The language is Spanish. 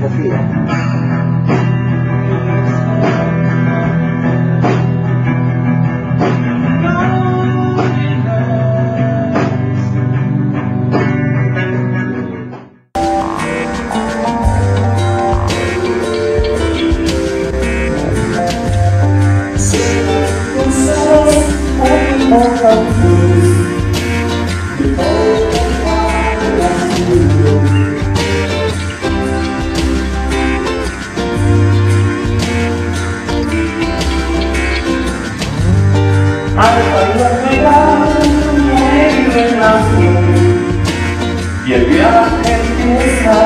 Confia. y el viaje empieza.